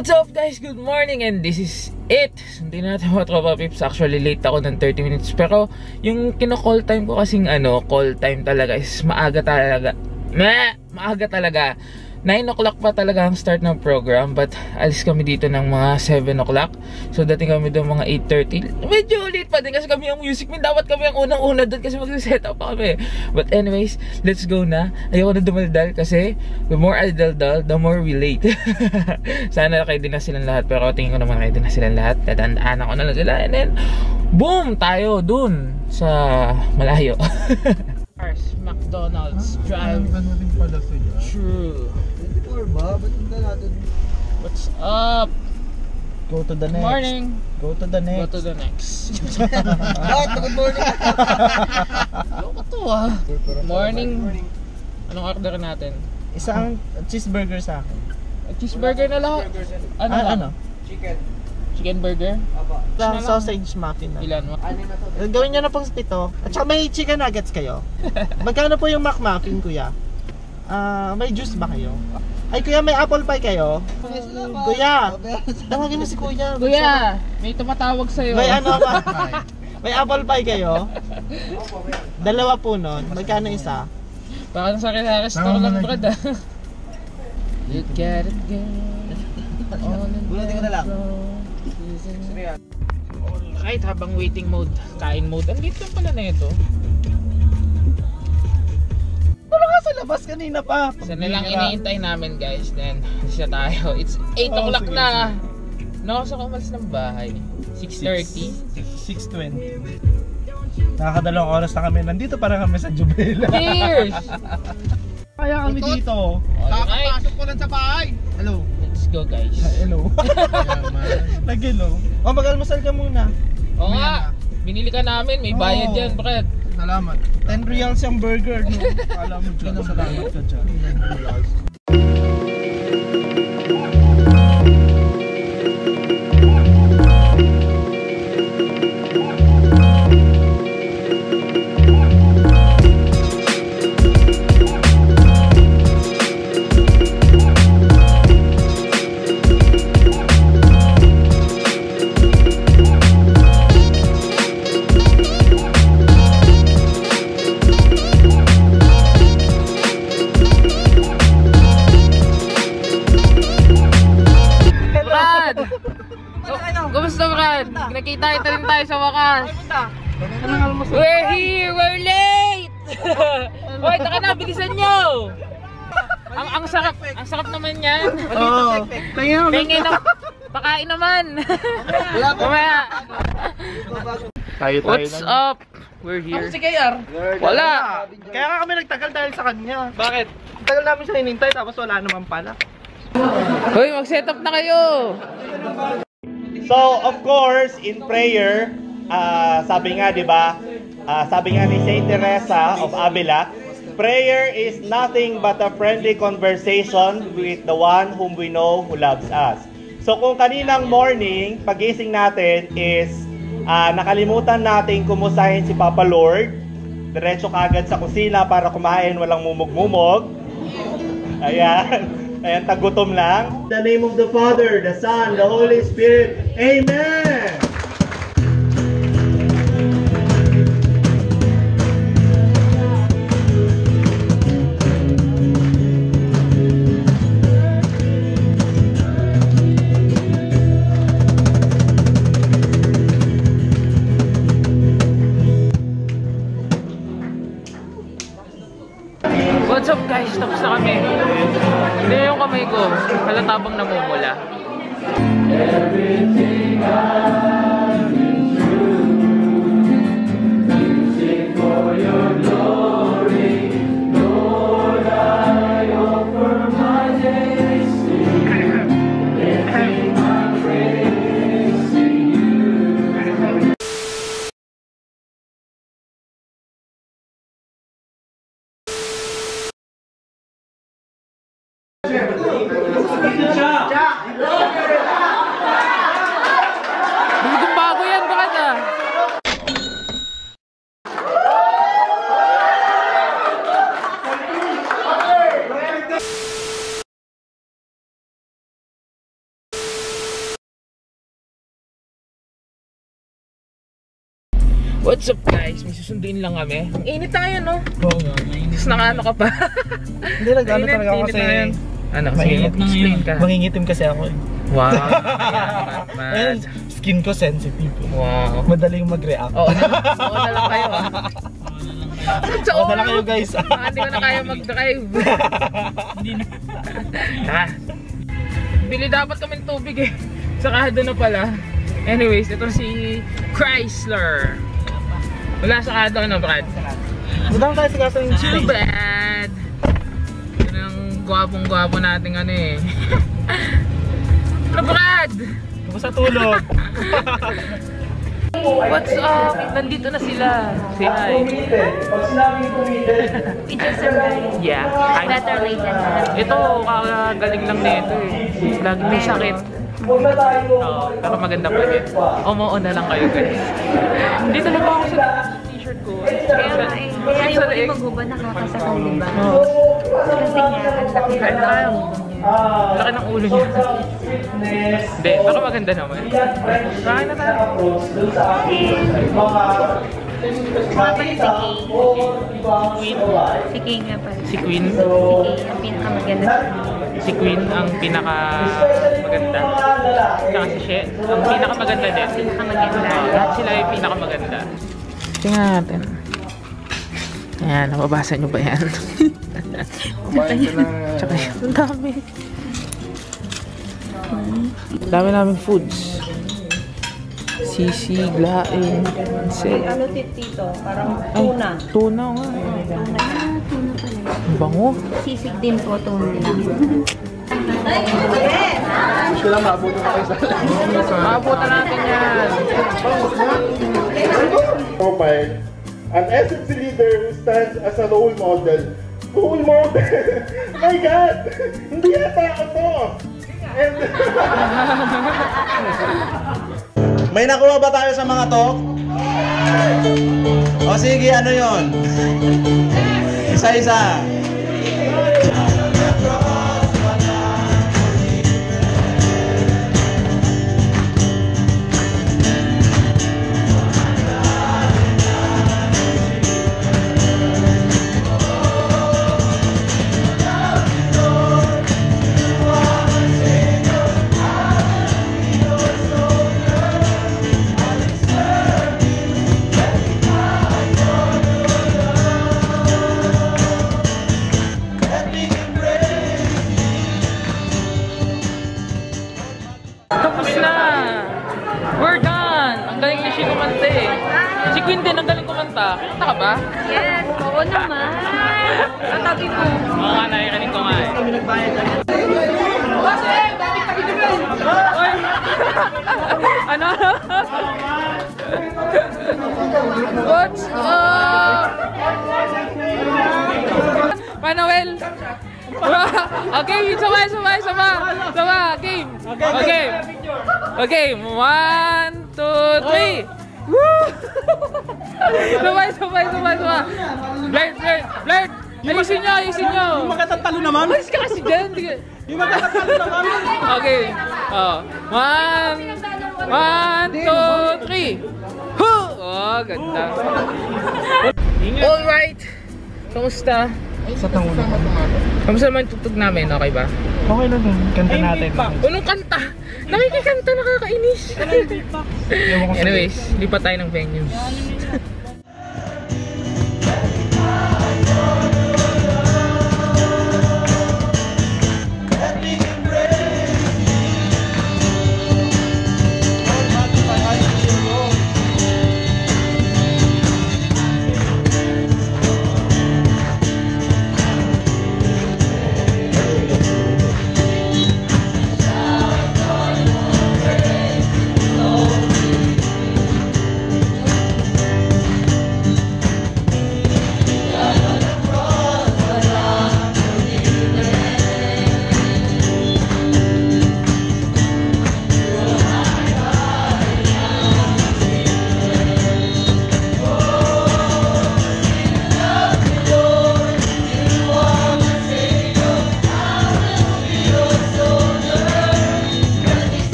What's up guys? Good morning and this is it. Hindi natin mga tropa pips. Actually late ako ng 30 minutes. Pero yung kino-call time ko kasing ano, call time talaga is maaga talaga. Meh! Maaga talaga. 9 o'clock pa talaga ang start ng program but alis kami dito ng mga 7 o'clock. So dating kami doon mga 8.30 medyo late pa din kasi kami yung music min dapat kami ang unang-una doon kasi mag-set up pa kami. But anyways let's go na. Ayoko na dumaldal kasi the more I daldal the more we late. Sana kayo din na silang lahat pero tingin ko naman kayo din na silang lahat. Tatandaan ako na lang sila. And then boom! Tayo dun sa malayo. McDonald's drive. Ano din pala sila? True 24 ba? Ba't hindi natin What's up? go to the next? Morning. Go to the Go next. to the next. Bakit? Good morning. Loko to ah. Morning. Anong order natin? Isang cheeseburger sa akin. Cheeseburger na lahat. Ano? Ah, ano? Chicken burger? Isang lang. sausage muffin na. Ilan mo? Gawin nyo na pong pito. At saka may chicken nuggets kayo. Magkano po yung McMuffin, kuya? Ah, may juice ba kayo? Ay, kuya, may apple pie kayo? Kuya, tawagin mo si kuya. Kuya, may tumatawag sa'yo. May ano ba? May apple pie kayo? Dalawa po nun. Magkano isa? Baka nasa restaurant Tama lang, brad ah. You got it, girl. Bulatin ko na lang. Alright, habang waiting mode, kain mode, ang dito pala na ito. Wala ka sa labas kanina pa. Isa na lang iniintay namin guys, then siya tayo. It's 8 Oh, o'clock sige, na. No, sa umalis ng bahay. 6.30. 6.20 Nakakadalawang oras na kami. Nandito para kami sa Jubela. Cheers! Kaya kami dito. Alright, ko lang sa bahay. Hello. let's go guys. Hello. Nag-hello. O, mag-almusal ka muna. Oo nga, binili ka namin, may bayad Oo. yan, Brad. Salamat. 10 reals yung burger, no? Kala mo dyan. Salamat ka dyan. Brad! Sa wakas. We're here! We're late! Hoy, taka na, bilisan nyo! Ang ang sarap, ang sarap naman yan. Oo. Tingnan mo. Tingin na, pakain naman. Mamaya. Tayo What's up? We're here. Wala. Kaya nga kami nagtagal dahil sa kanya. Bakit? Tagal namin siya hinintay tapos wala naman pala. Hoy, mag-set up na kayo. So, of course, in prayer, ah, sabi nga, di ba, ah, sabi nga ni Saint Teresa of Avila, prayer is nothing but a friendly conversation with the one whom we know who loves us. So, kung kaninang morning, pagising natin is ah, nakalimutan natin kumusahin si Papa Lord, diretso kagad sa kusina para kumain, walang mumog-mumog. Ayan. Ayan, tagutom lang. In the name of the Father, the Son, the Holy Spirit. Amen! What's up guys? Tapos na kami. Hindi yung kamay ko. Halatabang namumula. Bigo What's up guys? May susunduin lang kami. Ang init tayo no? Oo nga, mainit. Tapos nakaano ka pa. Hindi lang gano'n talaga ako kasi. Ano? Mainit na ngayon. ka. Mangingitim kasi ako eh. Wow. Mad. skin ko sensitive. eh. Wow. Madaling mag-react. Oo oo na lang kayo ah. Sa Oo na lang kayo guys. Baka hindi ko na kaya mag-drive. Tara. Bili dapat kami ng tubig eh. Sakado na pala. Anyways, ito si Chrysler. Wala sakado ano, Brad? Madami tayo sa gasoline Too station. bad. Yun ang gwapong-gwapo nating ano eh. ano, Brad? Kumusta tulog? What's up? Nandito na sila. Say hi. Pag sinabing committed, We just arrived. Yeah. Better late than never. Ito, kakagaling lang nito eh. Lagi may sakit. Na. Oo, pero maganda pa din. Umuo na lang kayo guys. Hindi talaga ako sa t-shirt ko. Kaya nga eh, kaya yung uling maghuba nakakasakal, di ba? Oo. Kasi nga, ang laki ng laki. Ah, Laki ng ulo niya. Hindi, pero maganda naman. Kain na tayo. mga pala si Kay. Si Kay nga pala. Si Queen. Si Kay, ang pinakamaganda sa Si Queen ang pinaka maganda. Tsaka si She, ang pinaka maganda din. Oo, lahat sila yung pinaka maganda. Tingnan natin. Ayan, nababasa nyo ba yan? Tsaka yun, ang dami. Dami naming foods. Sisig, laing, set. Ano tito? Parang Ay, tuna. tuna nga. Ah, tuna pala. Ang bango. Sisig din po, tuna lang. Maabutan natin yan. profile, an SFC leader who stands as a role model. Role model! My God! Hindi yata ako to! And, May nakuha ba tayo sa mga to? O sige, ano yon? Isa-isa. Tapos We're done! Ang galing ni Shi kumanta eh. Si Queen din ang galing kumanta. Kumanta ka ba? Yes, oo naman. Katabi mo. Oo nga, nakikinig ko nga eh. Kami nagbayad. Oy! ano? What's up? Manuel! okay, sabay, sabay, sabay! Sabay, game! Okay! Okay, one, two, three! Woo! sabay, sabay, sabay, sabay! Blurt, blurt, blurt! Ayusin nyo, ayusin nyo! Magkatatalo naman. Alis ka kasi dyan! Yung magkatatalo naman. Okay. Oh. One, one, two, three. Huh! Oh, ganda. Alright. Kamusta? Sa tangunan. Kamusta naman yung tugtog namin? Okay ba? Okay lang yun. Kanta natin. Anong kanta? Nakikikanta, nakakainis. Anyways, lipat tayo ng venue.